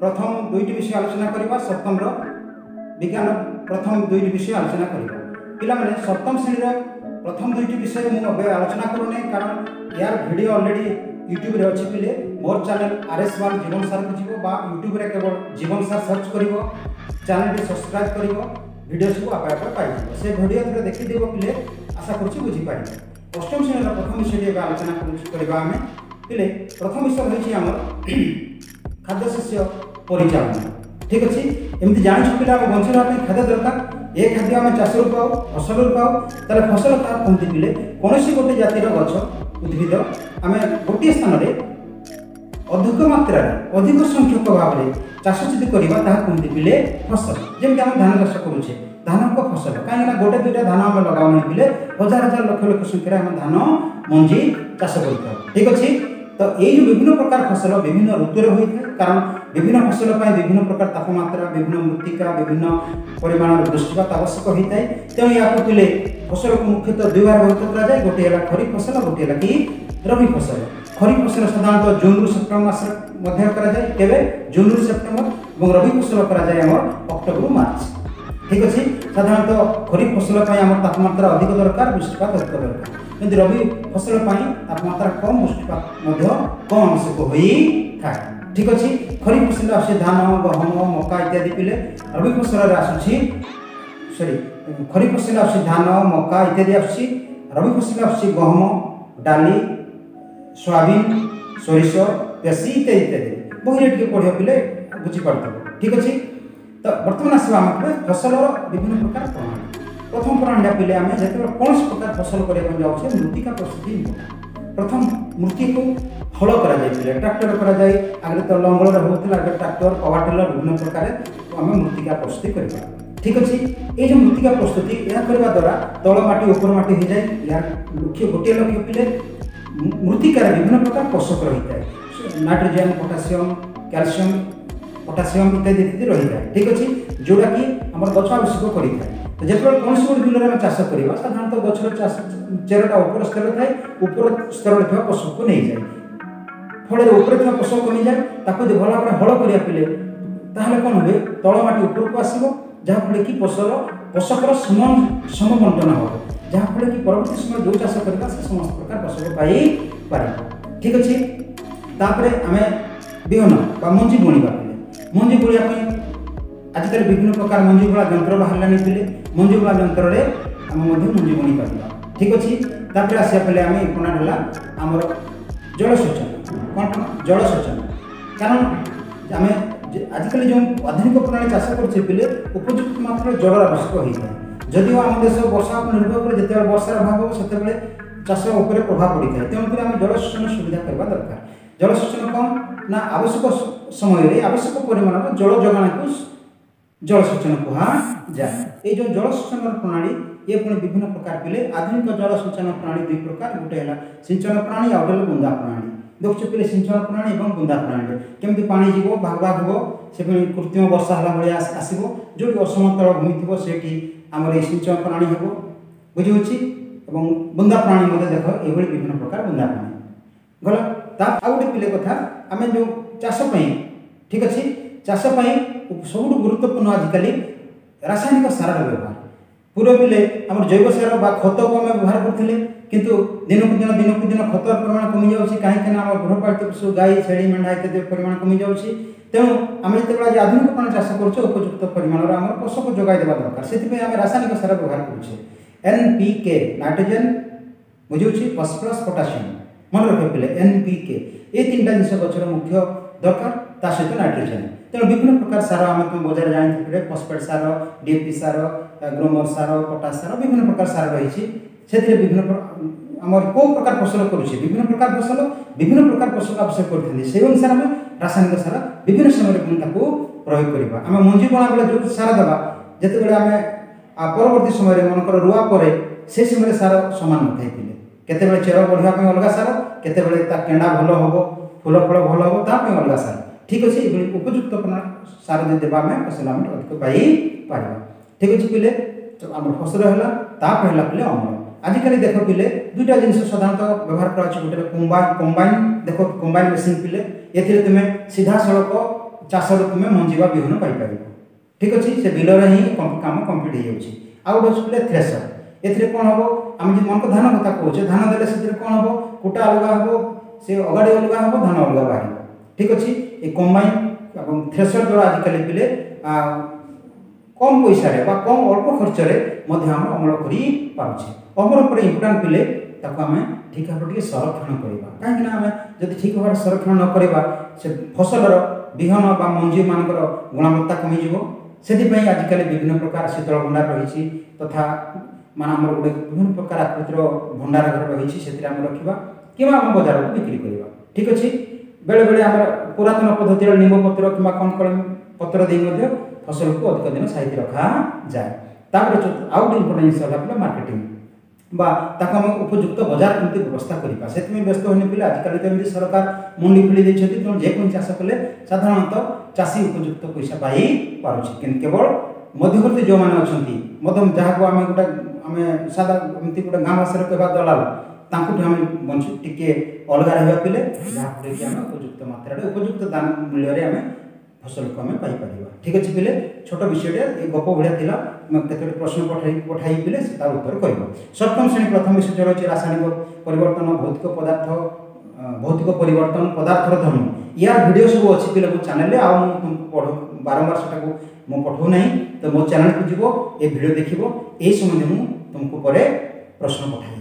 ପ୍ରଥମ ଦୁଇଟି ବିଷୟ ଆଲୋଚନା କରିବା ସପ୍ତମର ବିଜ୍ଞାନ ପ୍ରଥମ ଦୁଇଟି ବିଷୟ ଆଲୋଚନା କରିବା ପିଲାମାନେ ସପ୍ତମ ଶ୍ରେଣୀର ପ୍ରଥମ ଦୁଇଟି ବିଷୟ ମୁଁ ଏବେ ଆଲୋଚନା କରୁନାହିଁ କାରଣ ଏହାର ଭିଡ଼ିଓ ଅଲରେଡ଼ି ୟୁଟ୍ୟୁବରେ ଅଛି ପିଲେ ମୋର ଚ୍ୟାନେଲ ଆର ଏସ୍ ୱାନ୍ ଜୀବନସାରକୁ ଯିବ ବା ୟୁଟ୍ୟୁବରେ କେବଳ ଜୀବନସାର ସର୍ଚ୍ଚ କରିବ ଚ୍ୟାନେଲଟି ସବସ୍କ୍ରାଇବ୍ କରିବ ভিডিও সব আপনার পাই সে ভিডিও দেখি দেব পিলে আশা করছি বুঝিপার অষ্টম শ্রেণীর প্রথম বিষয়টি এবার আলোচনা করা আমি পিলে প্রথম বিষয় হচ্ছে আমার খাদ্য শস্য পরিচালনা ঠিক আছে এমনি জাঁচ পিলে আমি বঞ্চনা খাদ্য দরকার ଏ ଖାଦ୍ୟ ଆମେ ଚାଷରୁ ପାଉ ଫସଲରୁ পাও তাহলে ফসল କାହା କୁହନ୍ତି পিলে କୌଣସି ଗୋଟେ জাতির গছ উদ্ভিদ আমি ଗୋଟିଏ ସ୍ଥାନରେ ଅଧିକ ମାତ୍ରାରେ ଅଧିକ ସଂଖ୍ୟକ ଭାବରେ ଚାଷ ଯଦି କରିବା ତାହା କୁହନ୍ତି ବିଲେ ଫସଲ ଯେମିତି ଆମେ ଧାନ ଚାଷ କରୁଛେ ଧାନଙ୍କ ଫସଲ କାହିଁକିନା ଗୋଟେ ଦୁଇଟା ଧାନ ଆମେ ଲଗାଉନି ବିଲେ ହଜାର ହଜାର ଲକ୍ଷ ଲକ୍ଷ ସଂଖ୍ୟାରେ ଆମେ ଧାନ ମଞ୍ଜି ଚାଷ କରିଥାଉ ଠିକ୍ ଅଛି ତ ଏଇ ଯେଉଁ ବିଭିନ୍ନ ପ୍ରକାର ଫସଲ ବିଭିନ୍ନ ଋତୁରେ ହୋଇଥାଏ କାରଣ ବିଭିନ୍ନ ଫସଲ ପାଇଁ ବିଭିନ୍ନ ପ୍ରକାର ତାପମାତ୍ରା ବିଭିନ୍ନ ମୃତ୍ତିକା ବିଭିନ୍ନ ପରିମାଣର ବୃଷ୍ଟିପାତ ଆବଶ୍ୟକ ହୋଇଥାଏ ତେଣୁ ଏହାକୁ କହିଲେ ଫସଲକୁ ମୁଖ୍ୟତଃ ଦୁଇ ଭାଗ ବିଭକ୍ତ କରାଯାଏ ଗୋଟିଏ ହେଲା ଖରିଫ ଫସଲ ଗୋଟିଏ ହେଲା କି ରବି ଫସଲ খরিফ ফসল সাধারণত জুনরু সেপ্টেম্বর মাসে মধ্যে করাযায় তেবে জুনরু সেপ্টেম্বর এবং রবি ফসল করাযায় আমার অক্টোবর মার্চ ঠিক আছে সাধারণত খরিফ ফসল আমার তাপমাত্রা অধিক দরকার বৃষ্টিপাত অধিক দরকার কিন্তু রবি ফসল তাপমাত্রা কম বৃষ্টিপাত মধ্যে কম আবশ্যক হয়ে থাকে ঠিক আছে খরিফ ফসল আসে ধান গহম মকা ইত্যাদি পিলে রবি ফসলের আসুছি সরি খরিফ ফসল আসছে ধান মকা ইত্যাদি আসছে রবি ফসল আসছে গহম ডালি সোয়াবিন ସୋରିଷ ପେଶି ଇତ୍ୟାଦି ଇତ୍ୟାଦି ବହିରେ ଟିକେ ପଢ଼ିବା ପିଲେ ବୁଝିପାରୁଥିବ ଠିକ୍ ଅଛି ତ ବର୍ତ୍ତମାନ ଆସିବା ଆମ ପାଇଁ ଫସଲର ବିଭିନ୍ନ ପ୍ରକାର ପ୍ରଣାଳୀ ପ୍ରଥମ ପ୍ରଣାଳୀଟା ପିଲେ ଆମେ ଯେତେବେଳେ କୌଣସି ପ୍ରକାର ଫସଲ କରିବା ପାଇଁ ଯାଉଛେ ମୃତ୍ତିକା ପ୍ରସ୍ତୁତି ପ୍ରଥମ ମୃତ୍ତିକୁ ହଳ କରାଯାଇଥିଲେ ଟ୍ରାକ୍ଟର କରାଯାଇ ଆଗରେ ତ ଲଙ୍ଗଳରେ ହେଉଥିଲା ଆଗରେ ଟ୍ରାକ୍ଟର ପାୱାର ଟିଲର ବିଭିନ୍ନ ପ୍ରକାର ଆମେ ମୃତ୍ତିକା ପ୍ରସ୍ତୁତି କରିବା ଠିକ୍ ଅଛି ଏଇ ଯେଉଁ ମୃତ୍ତିକା ପ୍ରସ୍ତୁତି ଏହା କରିବା ଦ୍ୱାରା ତଳ ମାଟି ଉପର ମାଟି ହୋଇଯାଏ ଏହା ଲକ୍ଷ୍ୟ ଗୋଟିଏ ଲକ୍ଷ୍ୟ ପିଲେ ମୃତ୍ତିକାର ବିଭିନ୍ନ ପ୍ରକାର ପୋଷକ ରହିଥାଏ ନାଇଟ୍ରୋଜେନ୍ ପଟାସିୟମ୍ କ୍ୟାଲସିୟମ୍ ପଟାସିୟମ୍ ଇତ୍ୟାଦି ଇତ୍ୟାଦି ରହିଥାଏ ଠିକ୍ ଅଛି ଯେଉଁଟାକି ଆମର ଗଛ ଆବଶ୍ୟକ କରିଥାଏ ଯେତେବେଳେ କୌଣସି ଗୋଟେ ବିଲରେ ଆମେ ଚାଷ କରିବା ସାଧାରଣତଃ ଗଛର ଚାଷ ଚେରଟା ଉପର ସ୍ତରରେ ଥାଏ ଉପର ସ୍ତରରେ ଥିବା ପୋଷକକୁ ନେଇଯାଏ ଫଳରେ ଉପରେ ଥିବା ପୋଷକ କମିଯାଏ ତାକୁ ଯଦି ଭଲ ଭାବରେ ହଳ କରିବା ପିଲେ ତାହେଲେ କ'ଣ ହୁଏ ତଳ ମାଟି ଉପରକୁ ଆସିବ ଯାହାଫଳରେ କି ଫସଲ ପୋଷକର ସମ ସମବଣ୍ଟନ ହେବ ଯାହାଫଳରେ କି ପରବର୍ତ୍ତୀ ସମୟରେ ଯେଉଁ ଚାଷ କରିବା ସେ ସମସ୍ତ ପ୍ରକାର ଫସଲ ପାଇପାରିବ ଠିକ୍ ଅଛି ତାପରେ ଆମେ ବିହନ ବା ମଞ୍ଜି ବୁଣିବା ପାଇଁ ମଞ୍ଜି ବୁଣିବା ପାଇଁ ଆଜିକାଲି ବିଭିନ୍ନ ପ୍ରକାର ମଞ୍ଜି ବୁଣା ଯନ୍ତ୍ର ବାହାରିଲାଣି ପିଲେ ମଞ୍ଜି ବୁଣା ଯନ୍ତ୍ରରେ ଆମେ ମଧ୍ୟ ମଞ୍ଜି ବୁଣିପାରିବା ଠିକ୍ ଅଛି ତାପରେ ଆସିବା ପରେ ଆମେ ଇମ୍ପୋର୍ଟାଣ୍ଟ ହେଲା ଆମର ଜଳସେଚନ କ'ଣ କ'ଣ ଜଳସେଚନ କାରଣ ଆମେ ଆଜିକାଲି ଯେଉଁ ଆଧୁନିକ ପ୍ରଣାଳୀ ଚାଷ କରୁଛେ ପିଲେ ଉପଯୁକ୍ତ ମାତ୍ରାରେ ଜଳର ଆବଶ୍ୟକ ହୋଇଥାଏ જોદી વા આમેસર વરસાદ નિર્ભર જેત વર્ષર ભાગ સતે બળે જળસંચય ઉપર પ્રભાવ પડી જાય તેન પર અમે જળસંચન સુવિધા કરવા દરકાર જળસંચન કો ના આવશ્યક સમયેલે આવશ્યક પરિમાણનો જળ જોગાને કુ જળસંચન કો જાએ એ જો જળસંચનર પ્રણાલી એ પણ વિભિન્ન પ્રકાર પેલે આધુનિક જળસંચન પ્રણાલી બે પ્રકાર ઉટેલા સિંચન પ્રણાલી અવલું ગુંડા પ્રણાલી જોખ છે કે સિંચન પ્રણાલી અને ગુંડા પ્રણાલી કેમ કે પાણી જો બાર બાર હોગો સેકળ કૃતિમ વર્ષા હલા બળિયા આસિબો જો અસમાનતર ભૂમિ થબો સે કે आमर एसिच प्राणी हे बुझी एवं बुंदा प्राणी मैं देख ये विभिन्न प्रकार बुंदा प्राणी गल आए पिले कथा आम जो चाषप ठीक अच्छे चाषप सब गुरुत्वपूर्ण आजिकल रासायनिक सार व्यवहार पूर्व पिले आम जैव सार खत को आम व्यवहार करते कि दिन कु दिन दिन दिनकू दिन खतर परमाण कमी जाए कहीं गृहपाल पशु गाई छेड़ी मेढ़ा इत्यादि परिमाण कमी जाए ତେଣୁ ଆମେ ଯେତେବେଳେ ଆଜି ଆଧୁନିକ ପାଣି ଚାଷ କରୁଛେ ଉପଯୁକ୍ତ ପରିମାଣର ଆମର ପୋଷକ ଯୋଗାଇ ଦେବା ଦରକାର ସେଥିପାଇଁ ଆମେ ରାସାୟନିକ ସାର ବ୍ୟବହାର କରୁଛେ ଏନ୍ ପି କେ ନାଇଟ୍ରୋଜେନ୍ ବୁଝିଉଛି ଫସଫରସ୍ ପଟାସିୟମ୍ ମନେ ରଖିବା ପିଲେ ଏନ୍ ପି କେ ଏ ତିନିଟା ଜିନିଷ ଗଛର ମୁଖ୍ୟ ଦରକାର ତା ସହିତ ନାଇଟ୍ରୋଜେନ୍ ତେଣୁ ବିଭିନ୍ନ ପ୍ରକାର ସାର ଆମେ ତୁମେ ବଜାରରେ ଜାଣିଥିବେ ଫସଫେଟ୍ ସାର ଡିଏପି ସାର ଗ୍ରୋମର ସାର ପଟାସ ସାର ବିଭିନ୍ନ ପ୍ରକାର ସାର ରହିଛି ସେଥିରେ বিভিন্ন আমার কেউ প্রকার ফসল করছে বিভিন্ন প্রকার ফসল বিভিন্ন প্রকার ফসল আবশ্যক করতে সেই অনুসারে আমি ରାସାୟନିକ ସାର ବିଭିନ୍ନ ସମୟରେ ପୁଣି ତାକୁ ପ୍ରୟୋଗ କରିବା ଆମେ ମଞ୍ଜି ବୁଣା ବେଳେ ଯେଉଁ ସାର ଦେବା ଯେତେବେଳେ ଆମେ ପରବର୍ତ୍ତୀ ସମୟରେ ମନେକର ରୁଆ ପରେ ସେ ସମୟରେ ସାର ସମାନ ନଥାଇଥିଲେ କେତେବେଳେ ଚେର ବଢ଼ିବା ପାଇଁ ଅଲଗା ସାର କେତେବେଳେ ତା କେଣ୍ଡା ଭଲ ହେବ ଫୁଲ ଫଳ ଭଲ ହେବ ତା ପାଇଁ ଅଲଗା ସାର ଠିକ୍ ଅଛି ଏଭଳି ଉପଯୁକ୍ତ ସାର ଯଦି ଦେବା ଆମେ ଫସଲ ଆମେ ଅଧିକ ପାଇପାରିବା ଠିକ୍ ଅଛି ପିଲେ ଆମର ଫସଲ ହେଲା ତାପରେ ହେଲା ପିଲେ ଅମଳ আজিকালি দেখ পিলে দুইটা জিনিস সাধারণত ব্যবহার করা হচ্ছে গোটে কম্বাইন কম্বাইন দেখ কম্বাইন মেসিন পিলে এতে তুমি সিধা সড়ক চাষর তুমি মঞ্জি বা বিহন পাইপার ঠিক আছে সে বিলরে হি কাম কমপ্লিট হয়ে যাচ্ছে আউ গোটে পিলে থ্রেসর এতে কম হব আমি যে মনক ধান কথা কৌছে ধান দেলে সেতে কম হব কোটা অলগা হব সে অগাড়ি অলগা হব ধান অলগা বাহিব ঠিক আছে এই কম্বাইন এবং থ্রেসর দ্বারা আজিকালি পিলে কম পয়সার বা কম অল্প খরচের মধ্যে আমরা অমল করে পাচ্ছে অমল উপরে ইম্পর্টাট পিলে তাকে আমি ঠিক ভাবে টিকি সংরক্ষণ করা কিনা আমি যদি ঠিক ভাবে সংরক্ষণ নকরা সে ফসলর বিহন বা মঞ্জি মানকর গুণবত্তা কমিযোগ সেপাই আজকাল বিভিন্ন প্রকার শীতল ভণ্ডার রয়েছে তথা মানে আমার গোটে বিভিন্ন প্রকার আকৃতির ভণ্ডার ঘর রয়েছে সেটি আমি রাখবা কিংবা আমার বজারকে বিক্রি করা ঠিক আছে বেড়ে বেড়ে আমার পুরাতন পদ্ধতির পত্র কিংবা কঙ্কল পত্র দিয়ে फसल को अधिक दिन सही रखा जाए आउट इंपोर्टा जिस पे मार्केटिंग उपयुक्त बजार कमी व्यवस्था करवा से व्यस्त होने पे आज कल तो सरकार मुंडी खोली देखते जेको चाष कले साधारण चाषी उपयुक्त पैसा पाई पारे केवल मध्यवर्ती जो मैंने अच्छा मध्यम जहाँ को आम गोटे आम साधा गोटे गाँव भाषा कह दलाल ठूँ बच्चे अलग रहा पीले जहाँ फिर उपयुक्त मात्रा उपयुक्त दाम मूल्य ଫସଲକୁ ଆମେ ପାଇପାରିବା ଠିକ୍ ଅଛି ପିଲେ ଛୋଟ ବିଷୟଟେ ଏ ଗପ ଭଳିଆ ଥିଲା କେତୋଟି ପ୍ରଶ୍ନ ପଠାଇ ପଠାଇ ପିଲେ ତାର ଉତ୍ତର କହିବ ସପ୍ତମ ଶ୍ରେଣୀ ପ୍ରଥମ ବିଷୟ ରହିଛି ରାସାୟନିକ ପରିବର୍ତ୍ତନ ଭୌତିକ ପଦାର୍ଥ ଭୌତିକ ପରିବର୍ତ୍ତନ ପଦାର୍ଥର ଧର୍ମ ইয়ার ভিডিও সব অছি পিলে মো চ্যানেলে আও মু তুমি পড়ো বারবার সেটাকু মু পঠাও নাই তো মো চ্যানেল কু যিব এই ভিডিও দেখিব এই সম্বন্ধে মু তোমাকে পরে প্রশ্ন পঠাই